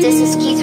This is Keith.